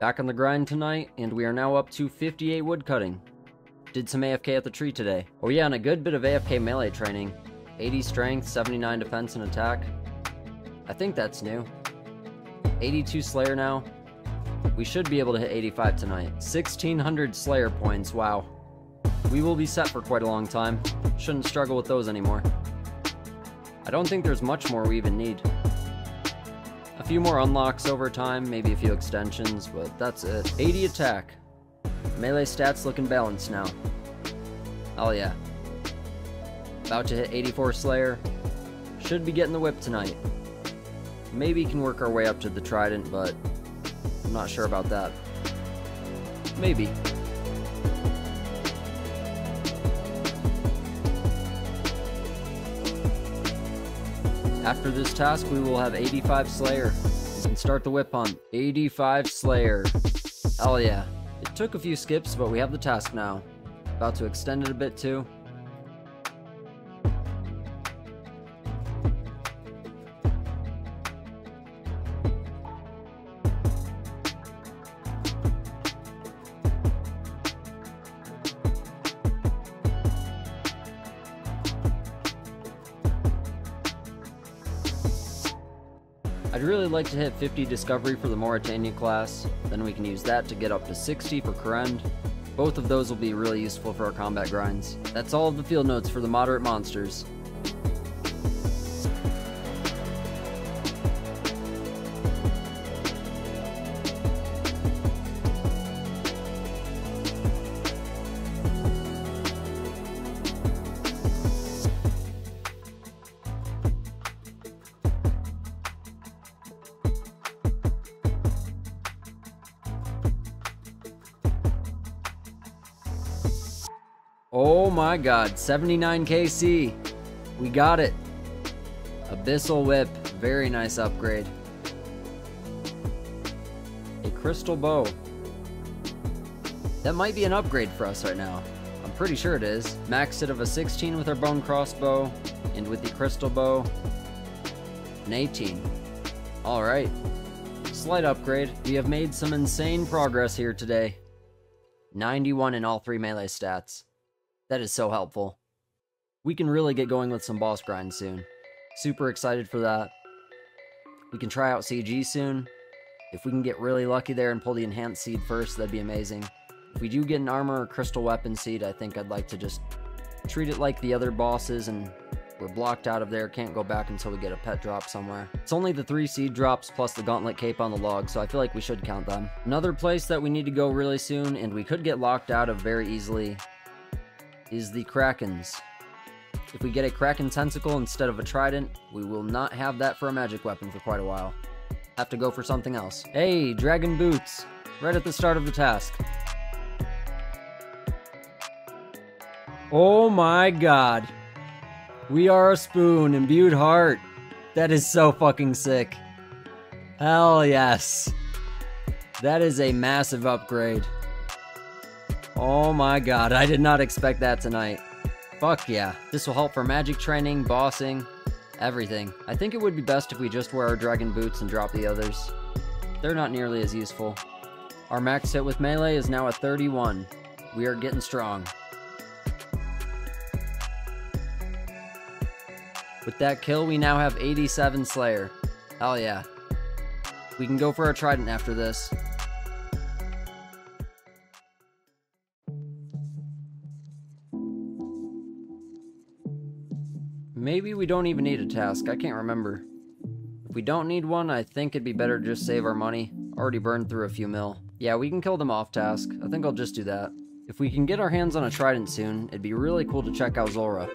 Back on the grind tonight, and we are now up to 58 woodcutting. Did some AFK at the tree today. Oh yeah, and a good bit of AFK melee training. 80 strength, 79 defense and attack. I think that's new. 82 Slayer now. We should be able to hit 85 tonight. 1600 Slayer points, wow. We will be set for quite a long time. Shouldn't struggle with those anymore. I don't think there's much more we even need. Few more unlocks over time, maybe a few extensions, but that's it. 80 attack. Melee stats looking balanced now. Oh yeah. About to hit 84 Slayer. Should be getting the whip tonight. Maybe can work our way up to the Trident, but I'm not sure about that. Maybe. After this task, we will have 85 Slayer. And start the whip hunt. 85 Slayer. Hell yeah. It took a few skips, but we have the task now. About to extend it a bit too. I'd really like to hit 50 Discovery for the Morytania class, then we can use that to get up to 60 for Kourend. Both of those will be really useful for our combat grinds. That's all of the field notes for the moderate monsters. Oh my god, 79 KC. We got it. Abyssal Whip, very nice upgrade. A Crystal Bow. That might be an upgrade for us right now. I'm pretty sure it is. Maxed it of a 16 with our Bone Crossbow, and with the Crystal Bow, an 18. Alright. Slight upgrade. We have made some insane progress here today. 91 in all three melee stats. That is so helpful. We can really get going with some boss grinds soon. Super excited for that. We can try out CG soon. If we can get really lucky there and pull the enhanced seed first, that'd be amazing. If we do get an armor or crystal weapon seed, I think I'd like to just treat it like the other bosses and we're blocked out of there, can't go back until we get a pet drop somewhere. It's only the three seed drops plus the gauntlet cape on the log, so I feel like we should count them. Another place that we need to go really soon, and we could get locked out of very easily, is the Krakens. If we get a Kraken Tentacle instead of a Trident, we will not have that for a magic weapon for quite a while. Have to go for something else. Hey, Dragon Boots! Right at the start of the task. Oh my god. We are a spoon, imbued heart. That is so fucking sick. Hell yes. That is a massive upgrade. Oh my god, I did not expect that tonight. Fuck yeah. This will help for magic training, bossing, everything. I think it would be best if we just wear our dragon boots and drop the others. They're not nearly as useful. Our max hit with melee is now at 31. We are getting strong. With that kill, we now have 87 Slayer. Hell yeah. We can go for our Trident after this. Maybe we don't even need a task, I can't remember. If we don't need one, I think it'd be better to just save our money. Already burned through a few mil. Yeah, we can kill them off task. I think I'll just do that. If we can get our hands on a Trident soon, it'd be really cool to check out Zulrah.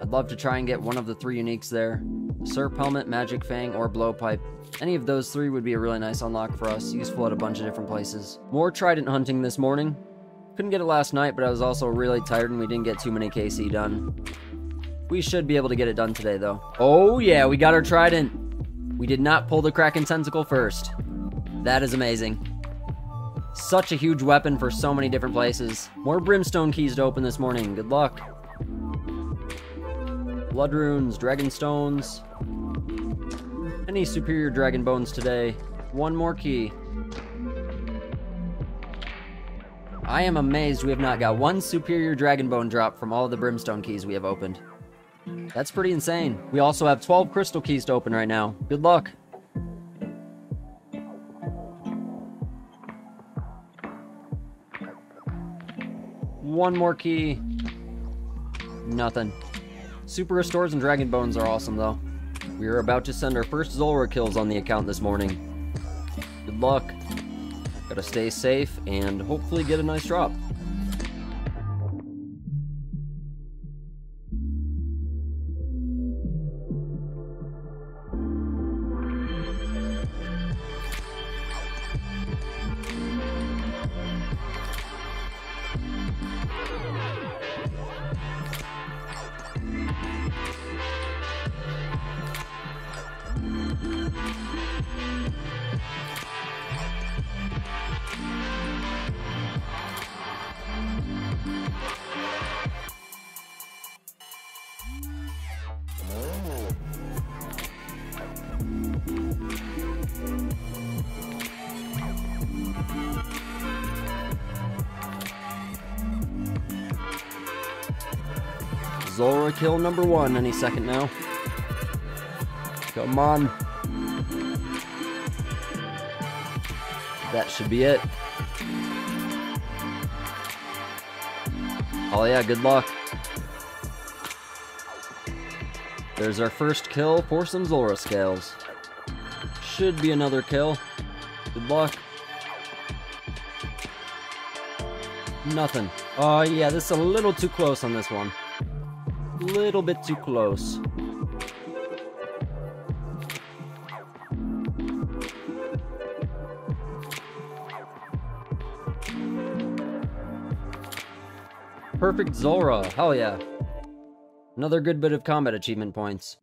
I'd love to try and get one of the three uniques there. Serp Helmet, Magic Fang, or Blowpipe. Any of those three would be a really nice unlock for us, useful at a bunch of different places. More Trident hunting this morning. Couldn't get it last night, but I was also really tired and we didn't get too many KC done. We should be able to get it done today, though. Oh yeah, we got our Trident. We did not pull the Kraken Tentacle first. That is amazing. Such a huge weapon for so many different places. More Brimstone keys to open this morning. Good luck. Blood runes, dragon stones. Any superior dragon bones today. One more key. I am amazed we have not got one superior dragon bone drop from all the brimstone keys we have opened. That's pretty insane. We also have 12 crystal keys to open right now. Good luck. One more key. Nothing. Super Restores and Dragon Bones are awesome, though. We are about to send our first Zulrah kills on the account this morning. Good luck. Gotta stay safe and hopefully get a nice drop. Zulrah kill number one any second now. Come on. That should be it. Oh yeah, good luck. There's our first kill for some Zulrah scales. Should be another kill. Good luck. Nothing. Oh yeah, this is a little too close on this one A little bit too close. Perfect Zulrah. hell yeah. Another good bit of combat achievement points.